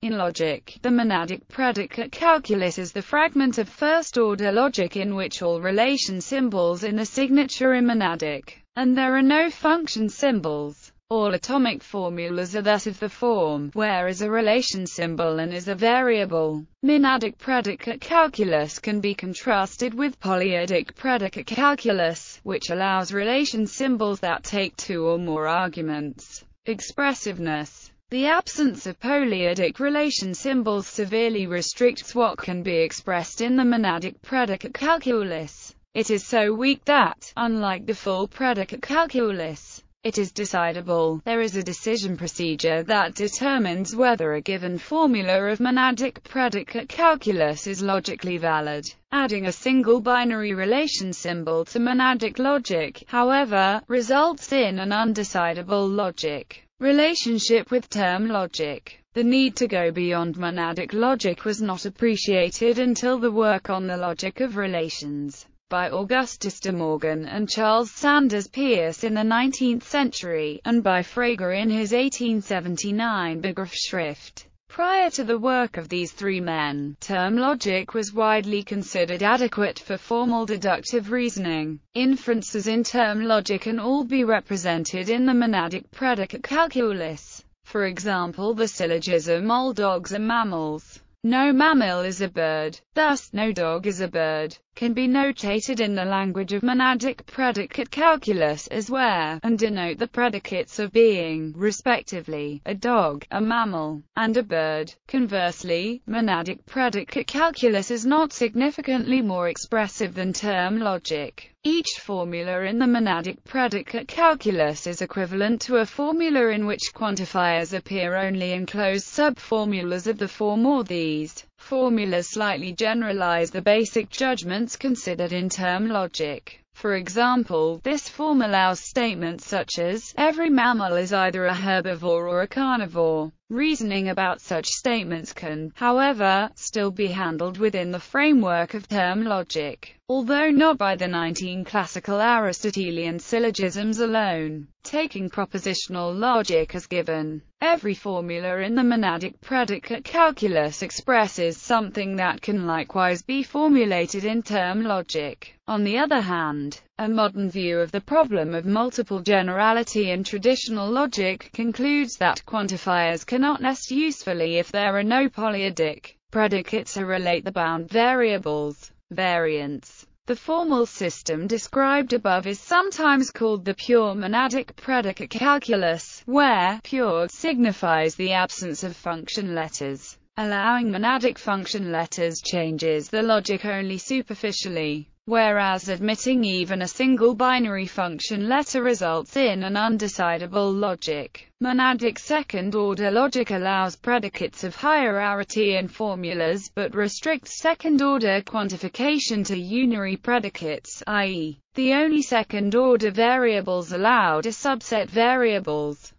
In logic, the monadic predicate calculus is the fragment of first-order logic in which all relation symbols in the signature are monadic, and there are no function symbols. All atomic formulas are thus of the form, where is a relation symbol and is a variable. Monadic predicate calculus can be contrasted with polyadic predicate calculus, which allows relation symbols that take two or more arguments. Expressiveness the absence of polyadic relation symbols severely restricts what can be expressed in the monadic predicate calculus. It is so weak that, unlike the full predicate calculus, it is decidable. There is a decision procedure that determines whether a given formula of monadic predicate calculus is logically valid. Adding a single binary relation symbol to monadic logic, however, results in an undecidable logic relationship with term logic. The need to go beyond monadic logic was not appreciated until the work on the logic of relations by Augustus de Morgan and Charles Sanders Peirce in the 19th century, and by Frege in his 1879 Begriffsschrift. Prior to the work of these three men, term logic was widely considered adequate for formal deductive reasoning. Inferences in term logic can all be represented in the monadic predicate calculus. For example the syllogism all dogs are mammals. No mammal is a bird, thus, no dog is a bird, can be notated in the language of monadic predicate calculus as where, and denote the predicates of being, respectively, a dog, a mammal, and a bird. Conversely, monadic predicate calculus is not significantly more expressive than term logic. Each formula in the monadic predicate calculus is equivalent to a formula in which quantifiers appear only in closed subformulas of the form or these formulas slightly generalize the basic judgments considered in term logic. For example, this form allows statements such as, every mammal is either a herbivore or a carnivore. Reasoning about such statements can, however, still be handled within the framework of term logic although not by the 19 classical Aristotelian syllogisms alone. Taking propositional logic as given, every formula in the monadic predicate calculus expresses something that can likewise be formulated in term logic. On the other hand, a modern view of the problem of multiple generality in traditional logic concludes that quantifiers cannot nest usefully if there are no polyadic predicates or relate the bound variables. Variance the formal system described above is sometimes called the pure monadic predicate calculus, where pure signifies the absence of function letters. Allowing monadic function letters changes the logic only superficially whereas admitting even a single binary function letter results in an undecidable logic. Monadic second-order logic allows predicates of higher arity in formulas, but restricts second-order quantification to unary predicates, i.e., the only second-order variables allowed are subset variables.